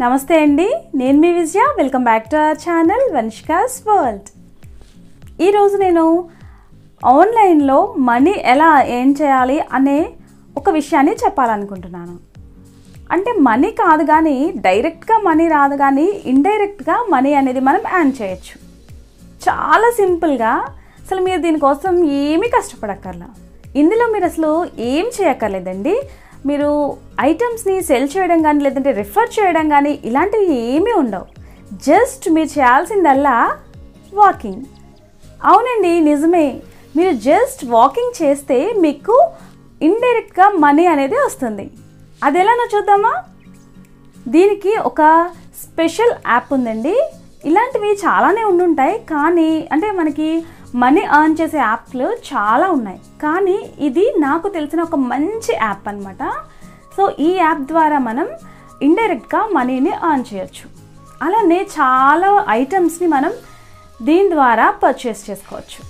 నమస్తే అండి నేను మీ Vijaya. Welcome back to our channel Vanshika's world ఈరోజు నేను ఆన్లైన్లో మనీ ఎలా ఏం చేయాలి అనే ఒక విషయాన్ని చెప్పాలనుకుంటున్నాను. అంటే మనీ కాదు కానీ డైరెక్ట్గా మనీ రాదు కానీ ఇండైరెక్ట్గా మనీ అనేది మనం యాన్ చేయొచ్చు. చాలా సింపుల్గా అసలు మీరు దీనికోసం ఏమీ కష్టపడక్కర్లా. ఇందులో మీరు అసలు ఏం చేయక్కర్లేదండి. మీరు ఐటమ్స్ని సెల్ చేయడం కానీ లేదంటే రిఫర్ చేయడం కానీ ఇలాంటివి ఏమీ ఉండవు. జస్ట్ మీరు చేయాల్సిందల్లా వాకింగ్ అవునండి నిజమే. మీరు జస్ట్ వాకింగ్ చేస్తే మీకు ఇండైరెక్ట్గా మనీ అనేది వస్తుంది. అది ఎలానో చూద్దామా? దీనికి ఒక స్పెషల్ యాప్ ఉందండి. ఇలాంటివి చాలానే ఉండుంటాయి. కానీ అంటే మనకి మనీ ఎర్న్ చేసే యాప్లు చాలా ఉన్నాయి. కానీ ఇది నాకు తెలిసిన ఒక మంచి యాప్ అనమాట సో ఈ యాప్ ద్వారా మనం ఇండైరెక్ట్గా మనీని ఎర్న్ చేయొచ్చు. అలానే చాలా ఐటమ్స్ని మనం దీని ద్వారా పర్చేస్ చేసుకోవచ్చు.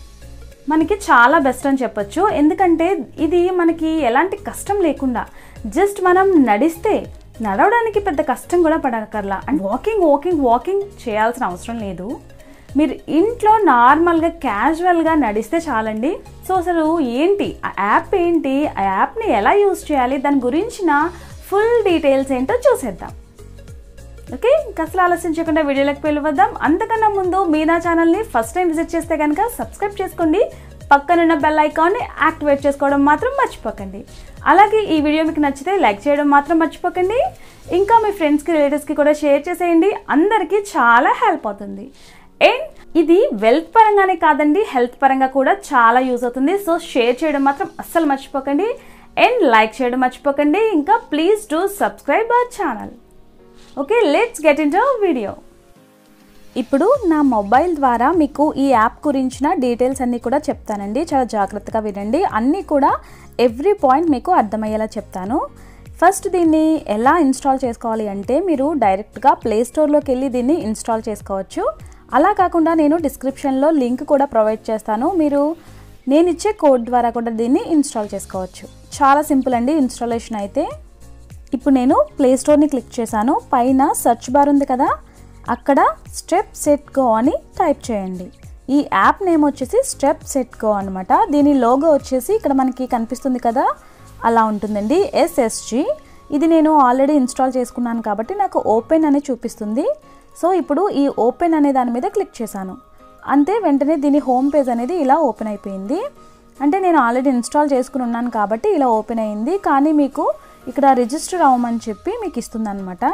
మనకి చాలా బెస్ట్ అని చెప్పొచ్చు. ఎందుకంటే ఇది మనకి ఎలాంటి కష్టం లేకుండా జస్ట్ మనం నడిస్తే నడవడానికి పెద్ద కష్టం కూడా పడక్కర్లా. అండ్ వాకింగ్ వాకింగ్ వాకింగ్ చేయాల్సిన అవసరం లేదు. మీరు ఇంట్లో నార్మల్గా క్యాజువల్గా నడిస్తే చాలండి. సో అసలు ఏంటి? ఆ యాప్ ఏంటి? ఆ యాప్ని ఎలా యూజ్ చేయాలి? దాని గురించిన ఫుల్ డీటెయిల్స్ ఏంటో చూసేద్దాం. ఓకే? ఇంకా అసలు ఆలోచించకుండా వీడియోలకు వెళ్ళిపోద్దాం అంతకన్నా ముందు మీ నా ఛానల్ని ఫస్ట్ టైం విజిట్ చేస్తే కనుక సబ్స్క్రైబ్ చేసుకోండి. పక్కనున్న బెల్ ఐకాన్ని యాక్టివేట్ చేసుకోవడం మాత్రం మర్చిపోకండి. అలాగే ఈ వీడియో మీకు నచ్చితే లైక్ చేయడం మాత్రం మర్చిపోకండి. ఇంకా మీ ఫ్రెండ్స్కి రిలేటివ్స్కి కూడా షేర్ చేసేయండి. అందరికీ చాలా హెల్ప్ అవుతుంది. అండ్ ఇది వెల్త్ పరంగానే కాదండి హెల్త్ పరంగా కూడా చాలా యూజ్ అవుతుంది. సో షేర్ చేయడం మాత్రం అస్సలు మర్చిపోకండి. అండ్ లైక్ చేయడం మర్చిపోకండి. ఇంకా please do subscribe our channel okay let's get in video ఇప్పుడు నా మొబైల్ ద్వారా మీకు ఈ యాప్ గురించిన డీటెయిల్స్ అన్నీ కూడా చెప్తానండి. చాలా జాగ్రత్తగా వినండి. అన్నీ కూడా ఎవ్రీ పాయింట్ మీకు అర్థమయ్యేలా చెప్తాను. ఫస్ట్ దీన్ని ఎలా ఇన్స్టాల్ చేసుకోవాలి అంటే మీరు డైరెక్ట్గా ప్లే స్టోర్లోకి వెళ్ళి దీన్ని ఇన్స్టాల్ చేసుకోవచ్చు. అలా కాకుండా నేను డిస్క్రిప్షన్లో లింక్ కూడా ప్రొవైడ్ చేస్తాను. మీరు నేను ఇచ్చే కోడ్ ద్వారా కూడా దీన్ని ఇన్స్టాల్ చేసుకోవచ్చు. చాలా సింపుల్ అండి ఇన్స్టాలేషన్ అయితే. ఇప్పుడు నేను ప్లేస్టోర్ని క్లిక్ చేశాను. పైన సెర్చ్ బార్ ఉంది కదా అక్కడ స్టెప్ సెట్ గో అని టైప్ చేయండి. ఈ యాప్ నేమ్ వచ్చేసి స్టెప్ సెట్ గో అనమాట దీని లోగో వచ్చేసి ఇక్కడ మనకి కనిపిస్తుంది కదా అలా ఉంటుందండి. ఎస్ఎస్జి ఇది నేను ఆల్రెడీ ఇన్స్టాల్ చేసుకున్నాను కాబట్టి నాకు ఓపెన్ అని చూపిస్తుంది. సో ఇప్పుడు ఈ ఓపెన్ అనే దాని మీద క్లిక్ చేశాను. అంతే వెంటనే దీని హోమ్ పేజ్ అనేది ఇలా ఓపెన్ అయిపోయింది. అంటే నేను ఆల్రెడీ ఇన్స్టాల్ చేసుకుని ఉన్నాను కాబట్టి ఇలా ఓపెన్ అయింది. కానీ మీకు ఇక్కడ రిజిస్టర్ అవ్వమని చెప్పి మీకు ఇస్తుందన్నమాట.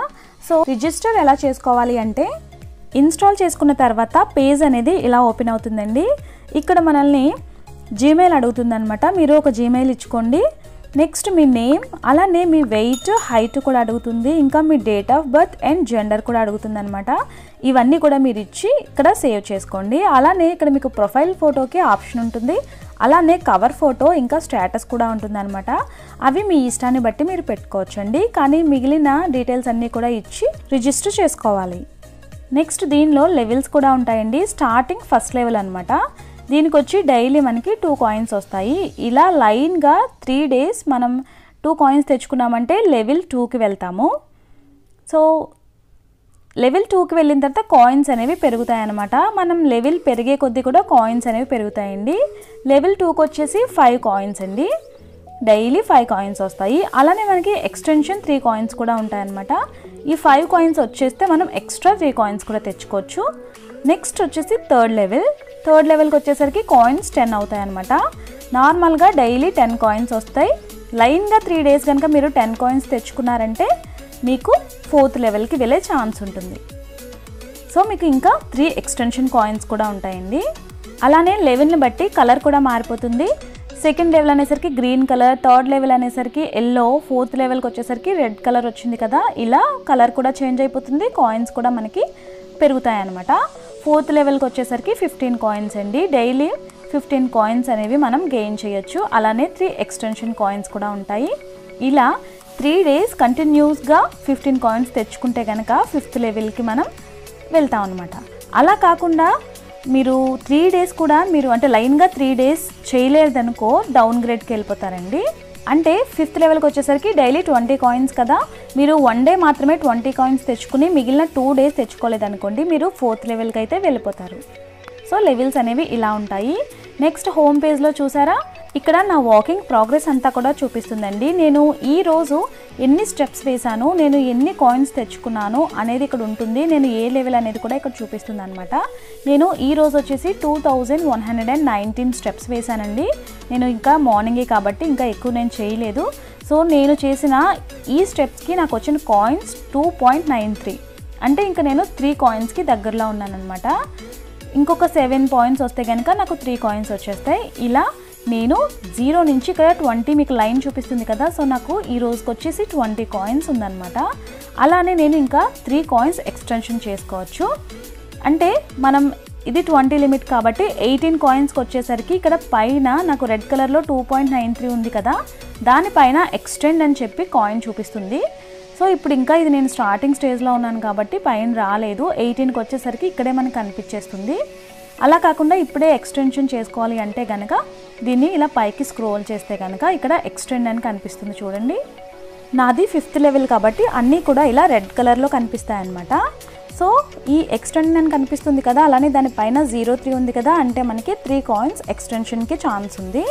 సో రిజిస్టర్ ఎలా చేసుకోవాలి అంటే ఇన్స్టాల్ చేసుకున్న తర్వాత పేజ్ అనేది ఇలా ఓపెన్ అవుతుందండి. ఇక్కడ మనల్ని జీమెయిల్ అడుగుతుందనమాట మీరు ఒక జీమెయిల్ ఇచ్చుకోండి. నెక్స్ట్ మీ నేమ్ అలానే మీ వెయిట్ హైట్ కూడా అడుగుతుంది. ఇంకా మీ date of birth and gender కూడా అడుగుతుంది అనమాట ఇవన్నీ కూడా మీరు ఇచ్చి ఇక్కడ సేవ్ చేసుకోండి. అలానే ఇక్కడ మీకు ప్రొఫైల్ ఫోటోకి ఆప్షన్ ఉంటుంది. అలానే కవర్ ఫోటో ఇంకా స్టేటస్ కూడా ఉంటుందన్నమాట. అవి మీ ఇష్టాన్ని బట్టి మీరు పెట్టుకోవచ్చండి. కానీ మిగిలిన డీటెయిల్స్ అన్నీ కూడా ఇచ్చి రిజిస్టర్ చేసుకోవాలి. నెక్స్ట్ దీనిలో లెవెల్స్ కూడా ఉంటాయండి. స్టార్టింగ్ ఫస్ట్ లెవెల్ అనమాట దీనికి వచ్చి డైలీ మనకి టూ కాయిన్స్ వస్తాయి. ఇలా లైన్గా త్రీ డేస్ మనం టూ కాయిన్స్ తెచ్చుకున్నామంటే లెవెల్ టూకి వెళ్తాము. సో లెవెల్ టూకి వెళ్ళిన తర్వాత కాయిన్స్ అనేవి పెరుగుతాయి అనమాట మనం లెవెల్ పెరిగే కొద్దీ కూడా కాయిన్స్ అనేవి పెరుగుతాయండి. లెవెల్ టూకి వచ్చేసి ఫైవ్ కాయిన్స్ అండి. డైలీ ఫైవ్ కాయిన్స్ వస్తాయి. అలానే మనకి ఎక్స్టెన్షన్ త్రీ కాయిన్స్ కూడా ఉంటాయన్నమాట. ఈ ఫైవ్ కాయిన్స్ వచ్చేస్తే మనం ఎక్స్ట్రా త్రీ కాయిన్స్ కూడా తెచ్చుకోవచ్చు. నెక్స్ట్ వచ్చేసి థర్డ్ లెవెల్. థర్డ్ లెవెల్కి వచ్చేసరికి కాయిన్స్ టెన్ అవుతాయి అనమాట నార్మల్గా డైలీ టెన్ కాయిన్స్ వస్తాయి. లైన్గా త్రీ డేస్ కనుక మీరు టెన్ కాయిన్స్ తెచ్చుకున్నారంటే మీకు ఫోర్త్ లెవెల్కి వెళ్ళే ఛాన్స్ ఉంటుంది. సో మీకు ఇంకా త్రీ ఎక్స్టెన్షన్ కాయిన్స్ కూడా ఉంటాయండి. అలానే లెవెల్ని బట్టి కలర్ కూడా మారిపోతుంది. సెకండ్ లెవెల్ అనేసరికి గ్రీన్ కలర్ థర్డ్ లెవెల్ అనేసరికి ఎల్లో ఫోర్త్ లెవెల్కి వచ్చేసరికి రెడ్ కలర్ వచ్చింది కదా ఇలా కలర్ కూడా చేంజ్ అయిపోతుంది కాయిన్స్ కూడా మనకి పెరుగుతాయి అన్నమాట ఫోర్త్ లెవెల్కి వచ్చేసరికి ఫిఫ్టీన్ కాయిన్స్ అండి. డైలీ ఫిఫ్టీన్ కాయిన్స్ అనేవి మనం గెయిన్ చేయొచ్చు. అలానే త్రీ ఎక్స్టెన్షన్ కాయిన్స్ కూడా ఉంటాయి. ఇలా త్రీ డేస్ కంటిన్యూస్గా ఫిఫ్టీన్ కాయిన్స్ తెచ్చుకుంటే కనుక ఫిఫ్త్ లెవెల్కి మనం వెళ్తాం అనమాట అలా కాకుండా మీరు త్రీ డేస్ కూడా మీరు అంటే లైన్గా త్రీ డేస్ చేయలేదనుకో డౌన్ గ్రేడ్కి వెళ్ళిపోతారండి. అంటే ఫిఫ్త్ లెవెల్కి వచ్చేసరికి డైలీ ట్వంటీ కాయిన్స్ కదా. మీరు వన్ డే మాత్రమే ట్వంటీ కాయిన్స్ తెచ్చుకుని మిగిలిన టూ డేస్ తెచ్చుకోలేదనుకోండి మీరు ఫోర్త్ లెవెల్కి అయితే వెళ్ళిపోతారు. సో లెవెల్స్ అనేవి ఇలా ఉంటాయి. నెక్స్ట్ హోమ్ పేజ్లో చూసారా? ఇక్కడ నా వాకింగ్ ప్రోగ్రెస్ అంతా కూడా చూపిస్తుందండి. నేను ఈరోజు ఎన్ని స్టెప్స్ వేశాను నేను ఎన్ని కాయిన్స్ తెచ్చుకున్నాను అనేది ఇక్కడ ఉంటుంది. నేను ఏ లెవెల్ అనేది కూడా ఇక్కడ చూపిస్తుంది అనమాట నేను ఈరోజు వచ్చేసి two thousand one hundred and nineteen steps వేశానండి. నేను ఇంకా మార్నింగే కాబట్టి ఇంకా ఎక్కువ నేను చేయలేదు. సో నేను చేసిన ఈ స్టెప్స్కి నాకు వచ్చిన coins two point nine three అంటే ఇంకా నేను త్రీ కాయిన్స్కి దగ్గరలో ఉన్నానమాట ఇంకొక సెవెన్ పాయింట్స్ వస్తే కనుక నాకు త్రీ కాయిన్స్ వచ్చేస్తాయి. ఇలా నేను జీరో నుంచి ఇక్కడ ట్వంటీ మీకు లైన్ చూపిస్తుంది కదా సో నాకు ఈ రోజుకి వచ్చేసి ట్వంటీ కాయిన్స్ ఉందన్నమాట. అలానే నేను ఇంకా త్రీ కాయిన్స్ ఎక్స్టెన్షన్ చేసుకోవచ్చు. అంటే మనం ఇది ట్వంటీ లిమిట్ కాబట్టి ఎయిటీన్ కాయిన్స్కి వచ్చేసరికి ఇక్కడ పైన నాకు రెడ్ కలర్లో టూ పాయింట్ నైన్ త్రీ ఉంది కదా దానిపైన ఎక్స్టెండ్ అని చెప్పి కాయిన్ చూపిస్తుంది. సో ఇప్పుడు ఇంకా ఇది నేను స్టార్టింగ్ స్టేజ్లో ఉన్నాను కాబట్టి పైన రాలేదు. ఎయిటీన్కి వచ్చేసరికి ఇక్కడే మనకు కనిపించేస్తుంది. అలా కాకుండా ఇప్పుడే ఎక్స్టెన్షన్ చేసుకోవాలి అంటే కనుక దీన్ని ఇలా పైకి స్క్రోల్ చేస్తే కనుక ఇక్కడ ఎక్స్టెండ్ అని కనిపిస్తుంది చూడండి. నాది ఫిఫ్త్ లెవెల్ కాబట్టి అన్నీ కూడా ఇలా రెడ్ కలర్లో కనిపిస్తాయి అన్నమాట సో ఈ ఎక్స్టెండ్ అని కనిపిస్తుంది కదా అలానే దానిపైన జీరో త్రీ ఉంది కదా అంటే మనకి త్రీ కాయిన్స్ ఎక్స్టెన్షన్కి ఛాన్స్ ఉంది.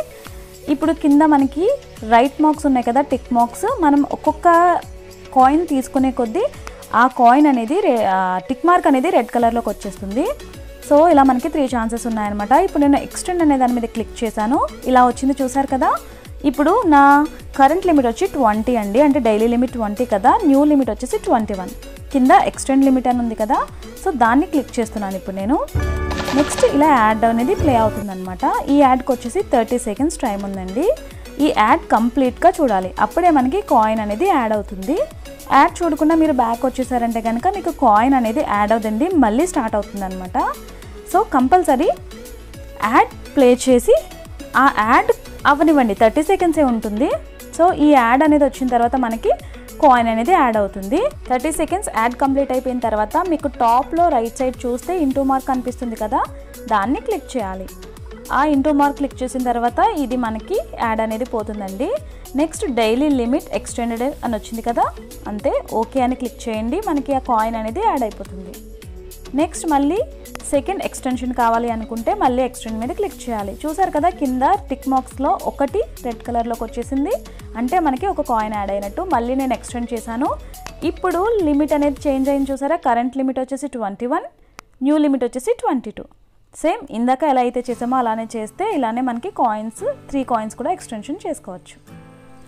ఇప్పుడు కింద మనకి రైట్ మార్క్స్ ఉన్నాయి కదా టిక్ మార్క్స్ మనం ఒక్కొక్క కాయిన్ తీసుకునే కొద్దీ ఆ కాయిన్ అనేది టిక్ మార్క్ అనేది రెడ్ కలర్లోకి వచ్చేస్తుంది. సో ఇలా మనకి త్రీ ఛాన్సెస్ ఉన్నాయన్నమాట. ఇప్పుడు నేను ఎక్స్టెండ్ అనే దాని మీద క్లిక్ చేశాను. ఇలా వచ్చింది చూసారు కదా? ఇప్పుడు నా కరెంట్ లిమిట్ వచ్చి ట్వంటీ అండి. అంటే డైలీ లిమిట్ ట్వంటీ కదా? న్యూ లిమిట్ వచ్చేసి ట్వంటీ వన్ కింద ఎక్స్టెండ్ లిమిట్ అని ఉంది కదా? సో దాన్ని క్లిక్ చేస్తున్నాను ఇప్పుడు నేను. నెక్స్ట్ ఇలా యాడ్ అనేది ప్లే అవుతుందన్నమాట. ఈ యాడ్కి వచ్చేసి థర్టీ సెకండ్స్ టైం ఉందండి. ఈ యాడ్ కంప్లీట్గా చూడాలి. అప్పుడే మనకి కాయిన్ అనేది యాడ్ అవుతుంది. యాడ్ చూడకుండా మీరు బ్యాక్ వచ్చేసారంటే కనుక మీకు కాయిన్ అనేది యాడ్ అవుతుంది మళ్ళీ స్టార్ట్ అవుతుంది అనమాట సో కంపల్సరీ యాడ్ ప్లే చేసి ఆ యాడ్ అవనివ్వండి. థర్టీ సెకండ్సే ఉంటుంది. సో ఈ యాడ్ అనేది వచ్చిన తర్వాత మనకి కాయిన్ అనేది యాడ్ అవుతుంది. థర్టీ సెకండ్స్ యాడ్ కంప్లీట్ అయిపోయిన తర్వాత మీకు టాప్లో రైట్ సైడ్ చూస్తే ఇంటూ మార్క్ కనిపిస్తుంది కదా. దాన్ని క్లిక్ చేయాలి. ఆ ఇంటూ మార్క్ క్లిక్ చేసిన తర్వాత ఇది మనకి యాడ్ అనేది పోతుందండి. నెక్స్ట్ డైలీ లిమిట్ ఎక్స్టెండెడ్ అని వచ్చింది కదా. అంతే ఓకే అని క్లిక్ చేయండి. మనకి ఆ కాయిన్ అనేది యాడ్ అయిపోతుంది. నెక్స్ట్ మళ్ళీ సెకండ్ ఎక్స్టెన్షన్ కావాలి అనుకుంటే మళ్ళీ ఎక్స్టెండ్ మీద క్లిక్ చేయాలి. చూసారు కదా కింద టిక్ మార్క్స్లో ఒకటి రెడ్ కలర్లోకి వచ్చేసింది. అంటే మనకి ఒక కాయిన్ యాడ్ అయినట్టు మళ్ళీ నేను ఎక్స్టెండ్ చేశాను. ఇప్పుడు లిమిట్ అనేది చేంజ్ అయింది చూసారా? కరెంట్ లిమిట్ వచ్చేసి ట్వంటీ వన్ న్యూ లిమిట్ వచ్చేసి ట్వంటీ టూ సేమ్ ఇందాక ఎలా అయితే చేసామో అలానే చేస్తే ఇలానే మనకి కాయిన్స్ త్రీ కాయిన్స్ కూడా ఎక్స్టెన్షన్ చేసుకోవచ్చు.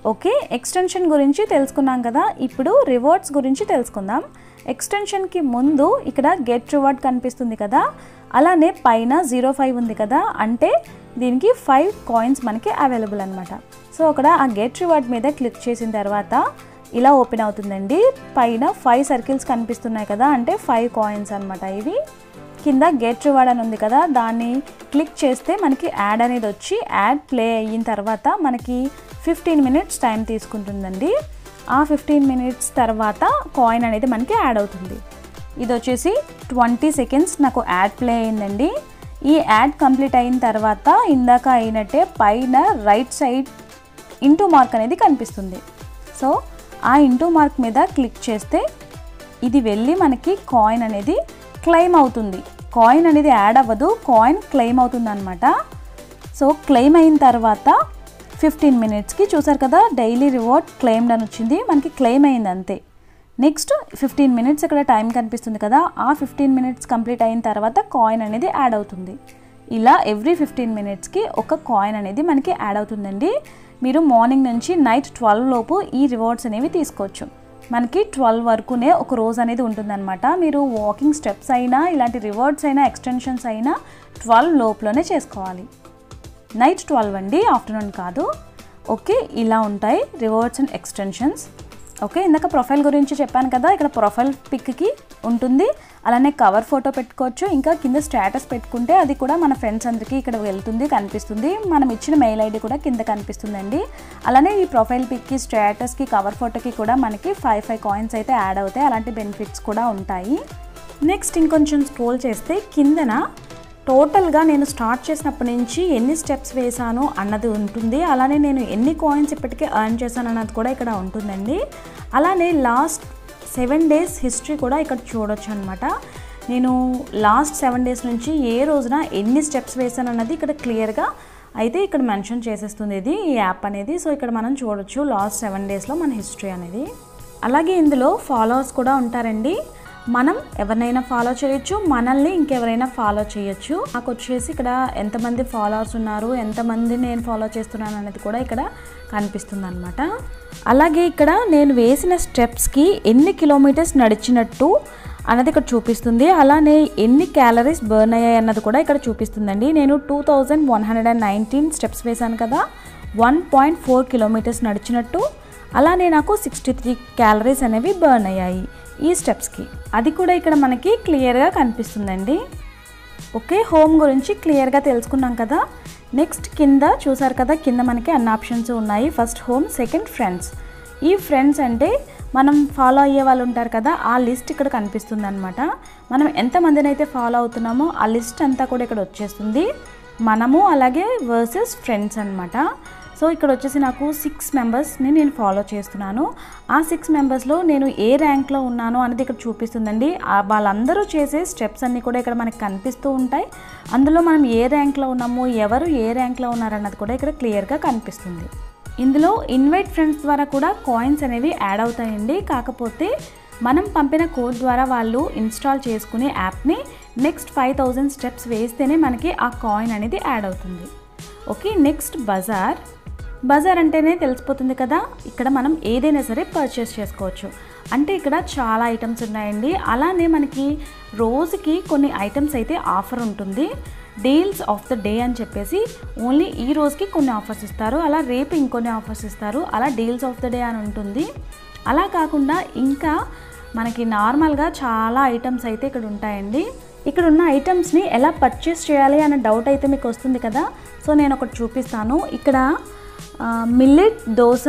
ఓకే ఎక్స్టెన్షన్ గురించి తెలుసుకున్నాం కదా. ఇప్పుడు రివార్డ్స్ గురించి తెలుసుకుందాం. ఎక్స్టెన్షన్కి ముందు ఇక్కడ గెట్ రివార్డ్ కనిపిస్తుంది కదా. అలానే పైన జీరో ఫైవ్ ఉంది కదా. అంటే దీనికి ఫైవ్ కాయిన్స్ మనకి అవైలబుల్ అనమాట సో అక్కడ ఆ గెట్ రివార్డ్ మీద క్లిక్ చేసిన తర్వాత ఇలా ఓపెన్ అవుతుందండి. పైన ఫైవ్ సర్కిల్స్ కనిపిస్తున్నాయి కదా. అంటే ఫైవ్ కాయిన్స్ అనమాట ఇవి. కింద గెట్ రివార్డ్ అని ఉంది కదా. దాన్ని క్లిక్ చేస్తే మనకి యాడ్ అనేది వచ్చి యాడ్ ప్లే అయిన తర్వాత మనకి ఫిఫ్టీన్ మినిట్స్ టైం తీసుకుంటుందండి. ఆ ఫిఫ్టీన్ మినిట్స్ తర్వాత కాయిన్ అనేది మనకి యాడ్ అవుతుంది. ఇది వచ్చేసి ట్వంటీ సెకండ్స్ నాకు యాడ్ ప్లే అయిందండి. ఈ యాడ్ కంప్లీట్ అయిన తర్వాత ఇందాక అయినట్టే పైన రైట్ సైడ్ ఇంటూ మార్క్ అనేది కనిపిస్తుంది. సో ఆ ఇంటూ మార్క్ మీద క్లిక్ చేస్తే ఇది వెళ్ళి మనకి కాయిన్ అనేది క్లెయిమ్ అవుతుంది. కాయిన్ అనేది యాడ్ అవ్వదు కాయిన్ క్లెయిమ్ అవుతుంది అనమాట సో క్లెయిమ్ అయిన తర్వాత ఫిఫ్టీన్ మినిట్స్కి చూసారు కదా డైలీ రివార్డ్ క్లెయిమ్డ్ అని వచ్చింది. మనకి క్లెయిమ్ అయింది అంతే. నెక్స్ట్ ఫిఫ్టీన్ మినిట్స్ ఇక్కడ టైం కనిపిస్తుంది కదా ఆ ఫిఫ్టీన్ మినిట్స్ కంప్లీట్ అయిన తర్వాత కాయిన్ అనేది యాడ్ అవుతుంది. ఇలా ఎవ్రీ ఫిఫ్టీన్ మినిట్స్కి ఒక కాయిన్ అనేది మనకి యాడ్ అవుతుందండి. మీరు మార్నింగ్ నుంచి నైట్ ట్వెల్వ్ లోపు ఈ రివార్డ్స్ అనేవి తీసుకోవచ్చు. మనకి ట్వెల్వ్ వరకునే ఒక రోజు అనేది ఉంటుందన్నమాట. మీరు వాకింగ్ స్టెప్స్ అయినా ఇలాంటి రివార్డ్స్ అయినా ఎక్స్టెన్షన్స్ అయినా ట్వెల్వ్ లోపులోనే చేసుకోవాలి. నైట్ ట్వెల్వ్ అండి ఆఫ్టర్నూన్ కాదు. ఓకే ఇలా ఉంటాయి రివర్స్ అండ్ ఎక్స్టెన్షన్స్. ఓకే ఇందాక ప్రొఫైల్ గురించి చెప్పాను కదా ఇక్కడ ప్రొఫైల్ పిక్కి ఉంటుంది. అలానే కవర్ ఫోటో పెట్టుకోవచ్చు. ఇంకా కింద స్టేటస్ పెట్టుకుంటే అది కూడా మన ఫ్రెండ్స్ అందరికీ ఇక్కడ వెళ్తుంది కనిపిస్తుంది. మనం ఇచ్చిన మెయిల్ ఐడి కూడా కింద కనిపిస్తుందండి. అలానే ఈ ప్రొఫైల్ పిక్కి స్టేటస్కి కవర్ ఫోటోకి కూడా మనకి ఫైవ్ ఫైవ్ కాయిన్స్ అయితే యాడ్ అవుతాయి. అలాంటి బెనిఫిట్స్ కూడా ఉంటాయి. నెక్స్ట్ ఇంకొంచెం స్క్రోల్ చేస్తే కిందన టోటల్గా నేను స్టార్ట్ చేసినప్పటి నుంచి ఎన్ని స్టెప్స్ వేసాను అన్నది ఉంటుంది. అలానే నేను ఎన్ని కాయిన్స్ ఇప్పటికే ఎర్న్ చేశాను అన్నది కూడా ఇక్కడ ఉంటుందండి. అలానే లాస్ట్ సెవెన్ డేస్ హిస్టరీ కూడా ఇక్కడ చూడొచ్చు అనమాట నేను లాస్ట్ సెవెన్ డేస్ నుంచి ఏ రోజున ఎన్ని స్టెప్స్ వేసాను అన్నది ఇక్కడ క్లియర్గా అయితే ఇక్కడ మెన్షన్ చేసేస్తుంది. ఇది ఈ యాప్ అనేది. సో ఇక్కడ మనం చూడొచ్చు లాస్ట్ సెవెన్ డేస్లో మన హిస్టరీ అనేది. అలాగే ఇందులో ఫాలోవర్స్ కూడా ఉంటారండి. మనం ఎవరినైనా ఫాలో చేయొచ్చు మనల్ని ఇంకెవరైనా ఫాలో చేయొచ్చు. నాకు వచ్చేసి ఇక్కడ ఎంతమంది ఫాలోవర్స్ ఉన్నారు ఎంతమంది నేను ఫాలో చేస్తున్నాను అనేది కూడా ఇక్కడ కనిపిస్తుంది అనమాట అలాగే ఇక్కడ నేను వేసిన స్టెప్స్కి ఎన్ని కిలోమీటర్స్ నడిచినట్టు అన్నది ఇక్కడ చూపిస్తుంది. అలానే ఎన్ని క్యాలరీస్ బర్న్ అయ్యాయి అన్నది కూడా ఇక్కడ చూపిస్తుందండి. నేను two thousand one hundred and nineteen steps వేశాను కదా వన్ పాయింట్ ఫోర్ కిలోమీటర్స్ నడిచినట్టు. అలానే నాకు సిక్స్టీ త్రీ క్యాలరీస్ అనేవి బర్న్ అయ్యాయి. ఈ స్టెప్స్కి. అది కూడా ఇక్కడ మనకి క్లియర్గా కనిపిస్తుందండి. ఓకే హోమ్ గురించి క్లియర్గా తెలుసుకున్నాం కదా. నెక్స్ట్ కింద చూసారు కదా కింద మనకి అన్ని ఆప్షన్స్ ఉన్నాయి. First home second friends. ఈ ఫ్రెండ్స్ అంటే మనం ఫాలో అయ్యే వాళ్ళు ఉంటారు కదా ఆ లిస్ట్ ఇక్కడ కనిపిస్తుంది అనమాట మనం ఎంతమందిని అయితే ఫాలో అవుతున్నామో ఆ లిస్ట్ అంతా కూడా ఇక్కడ వచ్చేస్తుంది. మనము అలాగే వర్సెస్ ఫ్రెండ్స్ అనమాట సో ఇక్కడ వచ్చేసి నాకు సిక్స్ మెంబర్స్ని నేను ఫాలో చేస్తున్నాను. ఆ సిక్స్ మెంబర్స్లో నేను ఏ ర్యాంక్లో ఉన్నానో అనేది ఇక్కడ చూపిస్తుందండి. వాళ్ళందరూ చేసే స్టెప్స్ అన్నీ కూడా ఇక్కడ మనకి కనిపిస్తూ ఉంటాయి. అందులో మనం ఏ ర్యాంక్లో ఉన్నాము ఎవరు ఏ ర్యాంక్లో ఉన్నారన్నది కూడా ఇక్కడ క్లియర్గా కనిపిస్తుంది. ఇందులో ఇన్వైట్ ఫ్రెండ్స్ ద్వారా కూడా కాయిన్స్ అనేవి యాడ్ అవుతాయండి. కాకపోతే మనం పంపిన కోడ్ ద్వారా వాళ్ళు ఇన్స్టాల్ చేసుకునే యాప్ని నెక్స్ట్ ఫైవ్ థౌజండ్ స్టెప్స్ వేస్తేనే మనకి ఆ కాయిన్ అనేది యాడ్ అవుతుంది. ఓకే నెక్స్ట్ బజార్ బజార్ అంటేనే తెలిసిపోతుంది కదా. ఇక్కడ మనం ఏదైనా సరే పర్చేస్ చేసుకోవచ్చు. అంటే ఇక్కడ చాలా ఐటమ్స్ ఉన్నాయండి. అలానే మనకి రోజుకి కొన్ని ఐటమ్స్ అయితే ఆఫర్ ఉంటుంది. డీల్స్ ఆఫ్ ద డే అని చెప్పేసి ఓన్లీ ఈ రోజుకి కొన్ని ఆఫర్స్ ఇస్తారు. అలా రేపు ఇంకొన్ని ఆఫర్స్ ఇస్తారు. అలా డీల్స్ ఆఫ్ ద డే అని ఉంటుంది. అలా కాకుండా ఇంకా మనకి నార్మల్గా చాలా ఐటమ్స్ అయితే ఇక్కడ ఉంటాయండి. ఇక్కడ ఉన్న ఐటమ్స్ని ఎలా పర్చేస్ చేయాలి అనే డౌట్ అయితే మీకు వస్తుంది కదా. సో నేను ఒకటి చూపిస్తాను. ఇక్కడ మిల్లెట్ దోశ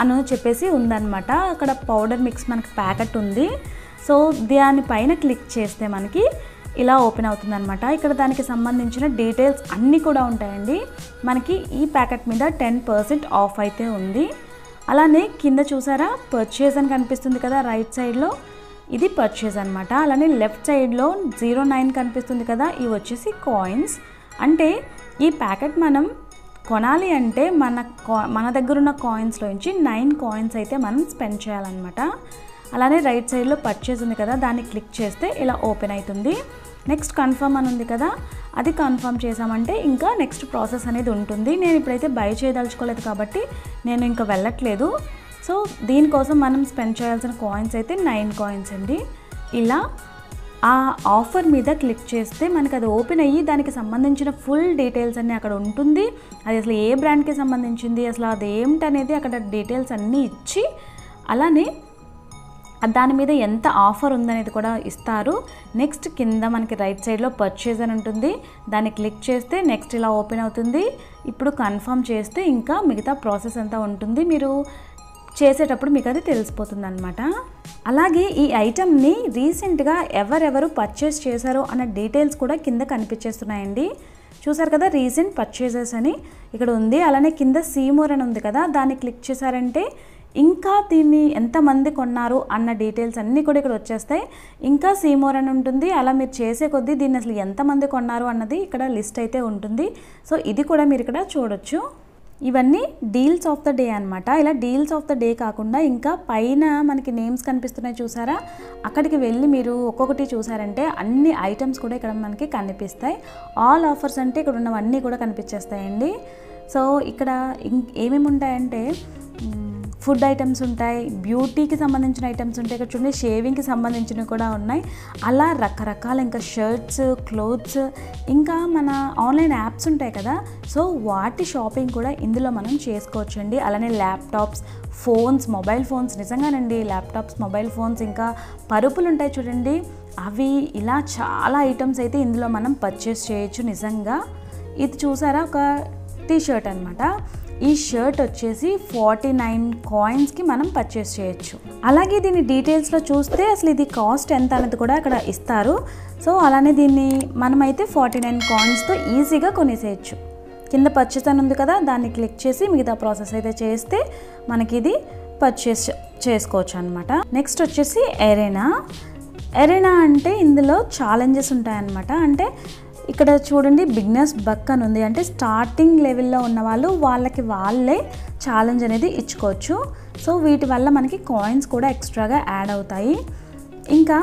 అని చెప్పేసి ఉందన్నమాట. అక్కడ పౌడర్ మిక్స్ మనకి ప్యాకెట్ ఉంది. సో దానిపైన క్లిక్ చేస్తే మనకి ఇలా ఓపెన్ అవుతుందన్నమాట. ఇక్కడ దానికి సంబంధించిన డీటెయిల్స్ అన్నీ కూడా ఉంటాయండి. మనకి ఈ ప్యాకెట్ మీద టెన్ పర్సెంట్ ఆఫ్ అయితే ఉంది. అలానే కింద చూసారా? పర్చేజ్ అని కనిపిస్తుంది కదా రైట్ సైడ్లో ఇది పర్చేజ్ అనమాట అలానే లెఫ్ట్ సైడ్లో జీరో నైన్ కనిపిస్తుంది కదా ఇవి వచ్చేసి కాయిన్స్ అంటే ఈ ప్యాకెట్ మనం కొనాలి అంటే మన మన దగ్గర ఉన్న కాయిన్స్లో నుంచి నైన్ కాయిన్స్ అయితే మనం స్పెండ్ చేయాలన్నమాట. అలానే రైట్ సైడ్లో పర్చేజ్ ఉంది కదా దాన్ని క్లిక్ చేస్తే ఇలా ఓపెన్ అవుతుంది నెక్స్ట్ కన్ఫర్మ్ అని ఉంది కదా అది కన్ఫర్మ్ చేసామంటే ఇంకా నెక్స్ట్ ప్రాసెస్ అనేది ఉంటుంది. నేను ఇప్పుడైతే బై చేయదలుచుకోలేదు కాబట్టి నేను ఇంకా వెళ్ళట్లేదు. సో దీనికోసం మనం స్పెండ్ చేయాల్సిన కాయిన్స్ అయితే నైన్ కాయిన్స్ అండి. ఇలా ఆ ఆఫర్ మీద క్లిక్ చేస్తే మనకి అది ఓపెన్ అయ్యి దానికి సంబంధించిన ఫుల్ డీటెయిల్స్ అన్నీ అక్కడ ఉంటుంది. అది అసలు ఏ బ్రాండ్కి సంబంధించింది అసలు అది ఏమిటనేది అక్కడ డీటెయిల్స్ అన్నీ ఇచ్చి అలానే దాని మీద ఎంత ఆఫర్ ఉందనేది కూడా ఇస్తారు. నెక్స్ట్ కింద మనకి రైట్ సైడ్లో పర్చేజ్ అని ఉంటుంది. దాన్ని క్లిక్ చేస్తే నెక్స్ట్ ఇలా ఓపెన్ అవుతుంది. ఇప్పుడు కన్ఫర్మ్ చేస్తే ఇంకా మిగతా ప్రాసెస్ అంతా ఉంటుంది. మీరు చేసేటప్పుడు మీకు అది తెలిసిపోతుంది అనమాట అలాగే ఈ ఐటమ్ని రీసెంట్గా ఎవరెవరు పర్చేస్ చేశారో అన్న డీటెయిల్స్ కూడా కింద కనిపించేస్తున్నాయండి. చూసారు కదా రీసెంట్ పర్చేజెస్ అని ఇక్కడ ఉంది. అలానే కింద సీమోర్ అని ఉంది కదా దాన్ని క్లిక్ చేశారంటే ఇంకా దీన్ని ఎంతమంది కొన్నారు అన్న డీటెయిల్స్ అన్నీ కూడా ఇక్కడ వచ్చేస్తాయి. ఇంకా సీమోర్ అని ఉంటుంది. అలా మీరు చేసే కొద్దీ దీన్ని అసలు ఎంతమంది కొన్నారు అన్నది ఇక్కడ లిస్ట్ అయితే ఉంటుంది. సో ఇది కూడా మీరు ఇక్కడ చూడొచ్చు. ఇవన్నీ డీల్స్ ఆఫ్ ద డే అనమాట ఇలా డీల్స్ ఆఫ్ ద డే కాకుండా ఇంకా పైన మనకి నేమ్స్ కనిపిస్తున్నాయి చూసారా? అక్కడికి వెళ్ళి మీరు ఒక్కొక్కటి చూసారంటే అన్ని ఐటమ్స్ కూడా ఇక్కడ మనకి కనిపిస్తాయి. ఆల్ ఆఫర్స్ అంటే ఇక్కడ ఉన్నవన్నీ కూడా కనిపించేస్తాయండి. సో ఇక్కడ ఇం ఏమేమి ఉంటాయంటే ఫుడ్ ఐటమ్స్ ఉంటాయి బ్యూటీకి సంబంధించిన ఐటమ్స్ ఉంటాయి ఇక్కడ చూడండి షేవింగ్కి సంబంధించినవి కూడా ఉన్నాయి. అలా రకరకాల ఇంకా షర్ట్స్ క్లోత్స్ ఇంకా మన ఆన్లైన్ యాప్స్ ఉంటాయి కదా. సో వాటి షాపింగ్ కూడా ఇందులో మనం చేసుకోవచ్చండి. అలానే ల్యాప్టాప్స్ ఫోన్స్ మొబైల్ ఫోన్స్ నిజంగానండి ల్యాప్టాప్స్ మొబైల్ ఫోన్స్ ఇంకా పరుపులు ఉంటాయి చూడండి. అవి ఇలా చాలా ఐటమ్స్ అయితే ఇందులో మనం పర్చేస్ చేయొచ్చు నిజంగా. ఇది చూసారా? ఒక టీ షర్ట్ అనమాట ఈ షర్ట్ వచ్చేసి ఫార్టీ నైన్ కాయిన్స్కి మనం పర్చేస్ చేయొచ్చు. అలాగే దీని డీటెయిల్స్లో చూస్తే అసలు ఇది కాస్ట్ ఎంత అనేది కూడా అక్కడ ఇస్తారు. సో అలానే దీన్ని మనమైతే ఫార్టీ నైన్ కాయిన్స్తో ఈజీగా కొనేసేయచ్చు. కింద పర్చేస్ అని ఉంది కదా దాన్ని క్లిక్ చేసి మిగతా ప్రాసెస్ అయితే చేస్తే మనకి ఇది పర్చేస్ చేసుకోవచ్చు అనమాట నెక్స్ట్ వచ్చేసి ఎరేనా ఎరేనా అంటే ఇందులో ఛాలెంజెస్ ఉంటాయన్నమాట. అంటే ఇక్కడ చూడండి బిగ్నెస్ బక్ అని ఉంది. అంటే స్టార్టింగ్ లెవెల్లో ఉన్న వాళ్ళు వాళ్ళకి వాళ్ళే ఛాలెంజ్ అనేది ఇచ్చుకోవచ్చు. సో వీటి వల్ల మనకి కాయిన్స్ కూడా ఎక్స్ట్రాగా యాడ్ అవుతాయి. ఇంకా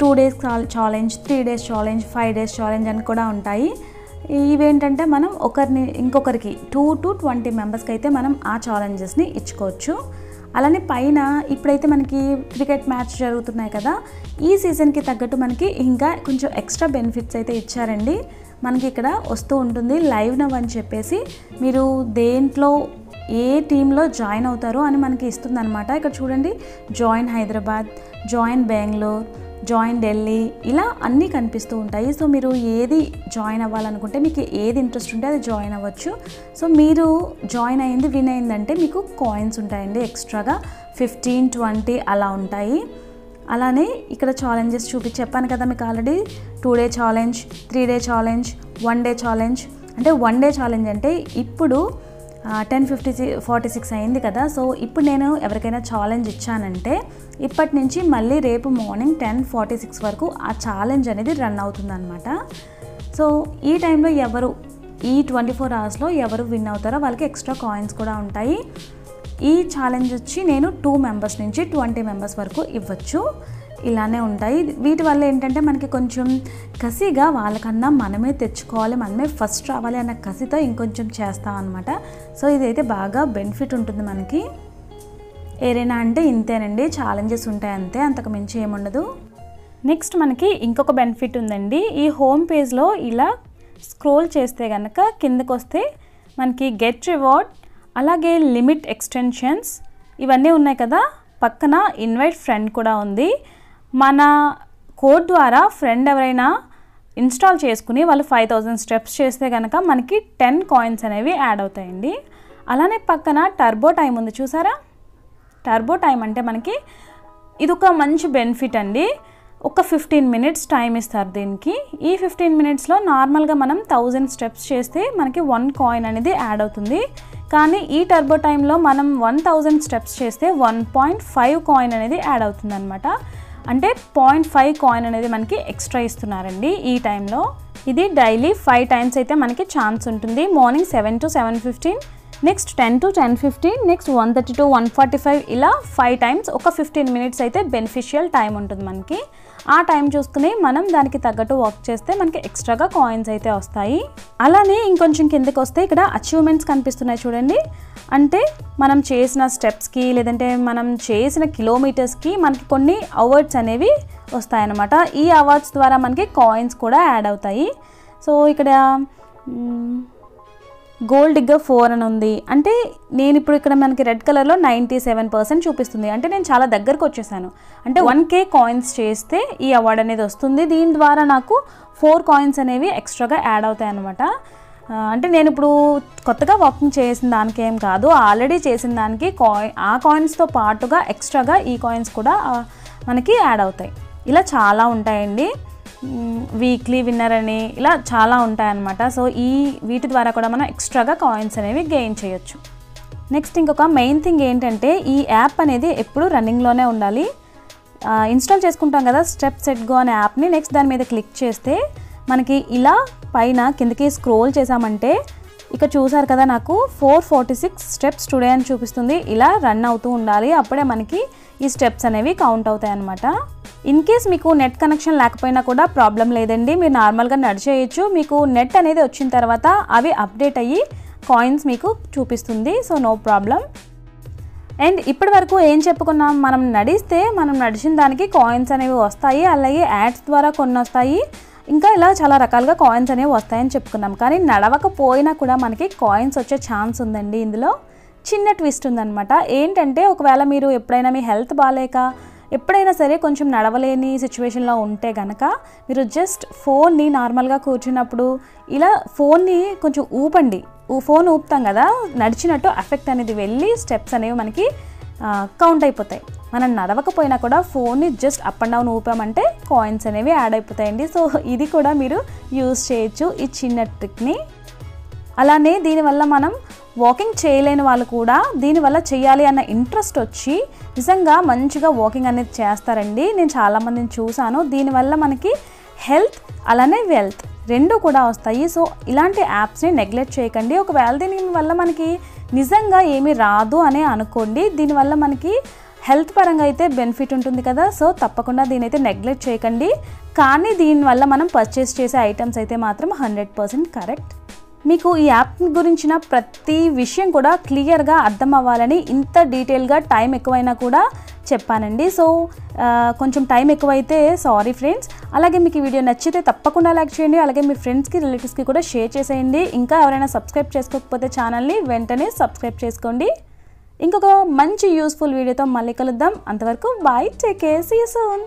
two days challenge three days challenge five days challenge అని కూడా ఉంటాయి. ఇవేంటంటే మనం ఒకరిని ఇంకొకరికి టూ టు ట్వంటీ మెంబర్స్కి అయితే మనం ఆ ఛాలెంజెస్ని ఇచ్చుకోవచ్చు. అలానే పైన ఇప్పుడైతే మనకి క్రికెట్ మ్యాచ్ జరుగుతున్నాయి కదా ఈ సీజన్కి తగ్గట్టు మనకి ఇంకా కొంచెం ఎక్స్ట్రా బెనిఫిట్స్ అయితే ఇచ్చారండి. మనకి ఇక్కడ వస్తూ ఉంటుంది లైవ్ నవ్ అని చెప్పేసి. మీరు దేంట్లో ఏ టీంలో జాయిన్ అవుతారో అని మనకి ఇస్తుందన్నమాట. ఇక్కడ చూడండి join Hyderabad join Bengaluru join Delhi ఇలా అన్నీ కనిపిస్తూ ఉంటాయి. సో మీరు ఏది జాయిన్ అవ్వాలనుకుంటే మీకు ఏది ఇంట్రెస్ట్ ఉంటే అది జాయిన్ అవ్వచ్చు. సో మీరు జాయిన్ అయింది విన్ అయిందంటే మీకు కాయిన్స్ ఉంటాయండి. ఎక్స్ట్రాగా ఫిఫ్టీన్ ట్వంటీ అలా ఉంటాయి. అలానే ఇక్కడ ఛాలెంజెస్ చూపి చెప్పాను కదా మీకు already. Two day challenge three day challenge one day challenge. అంటే వన్ డే ఛాలెంజ్ అంటే ఇప్పుడు టెన్ ఫిఫ్టీ ఫార్టీ సిక్స్ అయింది కదా. సో ఇప్పుడు నేను ఎవరికైనా ఛాలెంజ్ ఇచ్చానంటే ఇప్పటి నుంచి మళ్ళీ రేపు మార్నింగ్ టెన్ ఫార్టీ సిక్స్ వరకు ఆ ఛాలెంజ్ అనేది రన్ అవుతుందన్నమాట. సో ఈ టైంలో ఎవరు ఈ ట్వంటీ ఫోర్ అవర్స్లో ఎవరు విన్ అవుతారో వాళ్ళకి ఎక్స్ట్రా కాయిన్స్ కూడా ఉంటాయి. ఈ ఛాలెంజ్ వచ్చి నేను టూ మెంబర్స్ నుంచి ట్వంటీ మెంబర్స్ వరకు ఇవ్వచ్చు. ఇలానే ఉంటాయి. వీటి వల్ల ఏంటంటే మనకి కొంచెం కసిగా వాళ్ళకన్నా మనమే తెచ్చుకోవాలి మనమే ఫస్ట్ రావాలి అన్న కసితో ఇంకొంచెం చేస్తాం అనమాట సో ఇదైతే బాగా బెనిఫిట్ ఉంటుంది మనకి. ఏరైనా అంటే ఇంతేనండి ఛాలెంజెస్ ఉంటాయి అంతే అంతకు మించి ఏముండదు నెక్స్ట్ మనకి ఇంకొక బెనిఫిట్ ఉందండి. ఈ హోమ్ పేజ్లో ఇలా స్క్రోల్ చేస్తే కనుక కిందకు వస్తే మనకి గెట్ రివార్డ్ అలాగే లిమిట్ ఎక్స్టెన్షన్స్ ఇవన్నీ ఉన్నాయి కదా. పక్కన ఇన్వైట్ ఫ్రెండ్ కూడా ఉంది. మన కోడ్ ద్వారా ఫ్రెండ్ ఎవరైనా ఇన్స్టాల్ చేసుకుని వాళ్ళు ఫైవ్ థౌజండ్ స్టెప్స్ చేస్తే కనుక మనకి టెన్ కాయిన్స్ అనేవి యాడ్ అవుతాయండి. అలానే పక్కన టర్బో టైం ఉంది చూసారా? టర్బో టైం అంటే మనకి ఇది ఒక మంచి బెనిఫిట్ అండి. ఒక ఫిఫ్టీన్ మినిట్స్ టైం ఇస్తారు దీనికి. ఈ ఫిఫ్టీన్ మినిట్స్లో నార్మల్గా మనం థౌజండ్ స్టెప్స్ చేస్తే మనకి వన్ కాయిన్ అనేది యాడ్ అవుతుంది. కానీ ఈ టర్బో టైంలో మనం వన్ థౌజండ్ స్టెప్స్ చేస్తే వన్ పాయింట్ ఫైవ్ కాయిన్ అనేది యాడ్ అవుతుంది అనమాట అంటే పాయింట్ ఫైవ్ కాయిన్ అనేది మనకి ఎక్స్ట్రా ఇస్తున్నారండి ఈ టైంలో. ఇది డైలీ ఫైవ్ టైమ్స్ అయితే మనకి ఛాన్స్ ఉంటుంది. Morning seven to seven fifteen next ten to ten fifteen next one thirty to one forty five ఇలా ఫైవ్ టైమ్స్ ఒక ఫిఫ్టీన్ మినిట్స్ అయితే బెనిఫిషియల్ టైం ఉంటుంది మనకి. ఆ టైం చూసుకుని మనం దానికి తగ్గట్టు వర్క్ చేస్తే మనకి ఎక్స్ట్రాగా కాయిన్స్ అయితే వస్తాయి. అలానే ఇంకొంచెం కిందకి వస్తే ఇక్కడ అచీవ్మెంట్స్ కనిపిస్తున్నాయి చూడండి. అంటే మనం చేసిన స్టెప్స్కి లేదంటే మనం చేసిన కిలోమీటర్స్కి మనకి కొన్ని అవార్డ్స్ అనేవి వస్తాయన్నమాట. ఈ అవార్డ్స్ ద్వారా మనకి కాయిన్స్ కూడా యాడ్ అవుతాయి. సో ఇక్కడ గోల్డ్ డిగ్గర్ ఫోర్ అని ఉంది. అంటే నేను ఇప్పుడు ఇక్కడ మనకి రెడ్ కలర్లో నైంటీ సెవెన్ పర్సెంట్ చూపిస్తుంది. అంటే నేను చాలా దగ్గరకు వచ్చేసాను. అంటే వన్ కే కాయిన్స్ చేస్తే ఈ అవార్డ్ అనేది వస్తుంది. దీని ద్వారా నాకు ఫోర్ కాయిన్స్ అనేవి ఎక్స్ట్రాగా యాడ్ అవుతాయి అనమాట అంటే నేను ఇప్పుడు కొత్తగా వాకింగ్ చేసిన దానికి ఏం కాదు. ఆల్రెడీ చేసిన దానికి కాయిన్ ఆ కాయిన్స్తో పాటుగా ఎక్స్ట్రాగా ఈ కాయిన్స్ కూడా మనకి యాడ్ అవుతాయి. ఇలా చాలా ఉంటాయండి. వీక్లీ విన్నర్ అని ఇలా చాలా ఉంటాయన్నమాట. సో ఈ వీటి ద్వారా కూడా మనం ఎక్స్ట్రాగా కాయిన్స్ అనేవి గెయిన్ చేయొచ్చు. నెక్స్ట్ ఇంకొక మెయిన్ థింగ్ ఏంటంటే ఈ యాప్ అనేది ఎప్పుడు రన్నింగ్లోనే ఉండాలి. ఇన్స్టాల్ చేసుకుంటాం కదా స్టెప్ సెట్ గో అనే యాప్ని నెక్స్ట్ దాని మీద క్లిక్ చేస్తే మనకి ఇలా పైన కిందకి స్క్రోల్ చేసామంటే ఇక్కడ చూసారు కదా నాకు four forty six steps today అని చూపిస్తుంది. ఇలా రన్ అవుతూ ఉండాలి. అప్పుడే మనకి ఈ స్టెప్స్ అనేవి కౌంట్ అవుతాయి అనమాట ఇన్ కేస్ మీకు నెట్ కనెక్షన్ లేకపోయినా కూడా ప్రాబ్లం లేదండి. మీరు నార్మల్గా నడిచేయచ్చు. మీకు నెట్ అనేది వచ్చిన తర్వాత అవి అప్డేట్ అయ్యి కాయిన్స్ మీకు చూపిస్తుంది. సో నో ప్రాబ్లం అండ్ ఇప్పటి వరకు ఏం చెప్పుకున్నాం? మనం నడిస్తే మనం నడిచిన దానికి కాయిన్స్ అనేవి వస్తాయి. అలాగే యాడ్స్ ద్వారా కొన్ని వస్తాయి. ఇంకా ఇలా చాలా రకాలుగా కాయిన్స్ అనేవి వస్తాయని చెప్పుకున్నాం. కానీ నడవకపోయినా కూడా మనకి కాయిన్స్ వచ్చే ఛాన్స్ ఉందండి. ఇందులో చిన్న ట్విస్ట్ ఉందన్నమాట. ఏంటంటే ఒకవేళ మీరు ఎప్పుడైనా మీ హెల్త్ బాగాలేక ఎప్పుడైనా సరే కొంచెం నడవలేని సిచ్యువేషన్లో ఉంటే గనక మీరు జస్ట్ ఫోన్ని నార్మల్గా కూర్చున్నప్పుడు ఇలా ఫోన్ని కొంచెం ఊపండి. ఫోన్ ఊపుతాం కదా నడిచినట్టు ఎఫెక్ట్ అనేది వెళ్ళి స్టెప్స్ అనేవి మనకి కౌంట్ అయిపోతాయి. మనం నడవకపోయినా కూడా ఫోన్ని జస్ట్ అప్ అండ్ డౌన్ ఊపామంటే కాయిన్స్ అనేవి యాడ్ అయిపోతాయండి. సో ఇది కూడా మీరు యూజ్ చేయొచ్చు ఈ చిన్న ట్రిక్ని అలానే దీనివల్ల మనం వాకింగ్ చేయలేని వాళ్ళు కూడా దీనివల్ల చేయాలి అన్న ఇంట్రెస్ట్ వచ్చి నిజంగా మంచిగా వాకింగ్ అనేది చేస్తారండి. నేను చాలామందిని చూశాను దీనివల్ల మనకి హెల్త్ అలానే వెల్త్ రెండు కూడా వస్తాయి. సో ఇలాంటి యాప్స్ని నెగ్లెక్ట్ చేయకండి. ఒకవేళ దీని వల్ల మనకి నిజంగా ఏమీ రాదు అనే అనుకోండి. దీనివల్ల మనకి హెల్త్ పరంగా అయితే బెనిఫిట్ ఉంటుంది కదా. సో తప్పకుండా దీనైతే నెగ్లెక్ట్ చేయకండి. కానీ దీనివల్ల మనం పర్చేస్ చేసే ఐటమ్స్ అయితే మాత్రం హండ్రెడ్ పర్సెంట్ కరెక్ట్ మీకు ఈ యాప్ గురించిన ప్రతి విషయం కూడా క్లియర్గా అర్థం అవ్వాలని ఇంత డీటెయిల్గా టైం ఎక్కువైనా కూడా చెప్పానండి. సో కొంచెం టైం ఎక్కువైతే సారీ ఫ్రెండ్స్ అలాగే మీకు ఈ వీడియో నచ్చితే తప్పకుండా లైక్ చేయండి. అలాగే మీ ఫ్రెండ్స్కి రిలేటివ్స్కి కూడా షేర్ చేసేయండి. ఇంకా ఎవరైనా సబ్స్క్రైబ్ చేసుకోకపోతే ఛానల్ని వెంటనే సబ్స్క్రైబ్ చేసుకోండి. ఇంకొక మంచి యూస్ఫుల్ వీడియోతో మళ్ళీ కలుద్దాం. అంతవరకు bye take care see soon